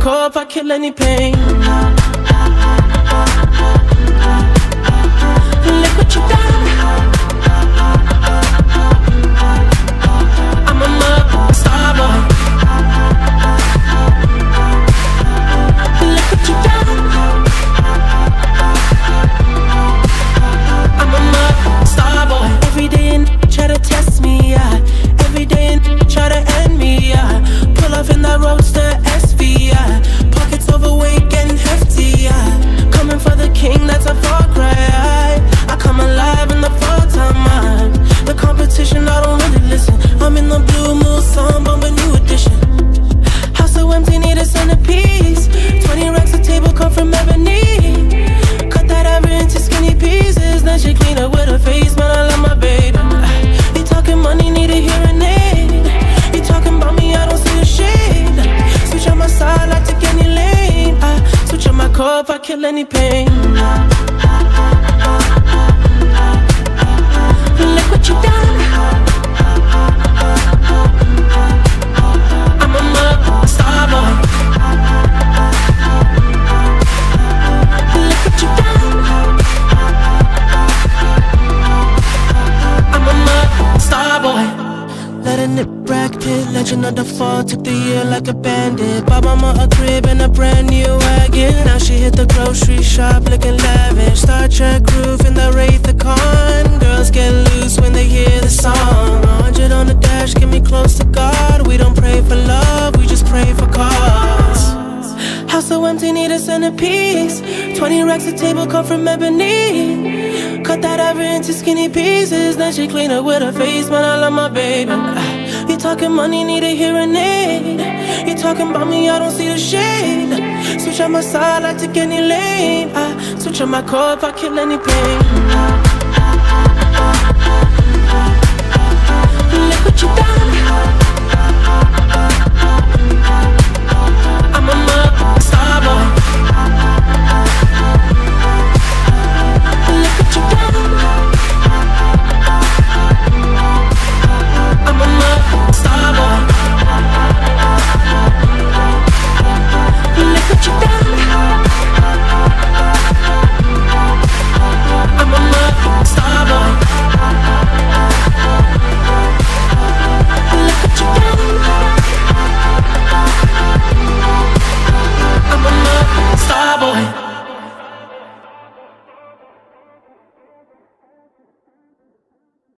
cope, I kill any pain. Look what you done. If I kill any pain. It bracket, legend of the fall, took the year like a bandit. Bought mama a crib and a brand new wagon. Now she hit the grocery shop looking lavish. Star Trek roof in the Wraith the Con. Girls get loose when they hear the song. 100 on the dash, get me close to God. We don't pray for love, we just pray for cause. House so empty, need a centerpiece. 20 racks a table come from ebony. Cut that ever into skinny pieces. Then she clean up with her face, man. I love my baby. Talking money, need a hearing aid. You talking about me, I don't see the shade. Switch on my side, I take any lane. I switch on my core if I kill any pain. Look what you done.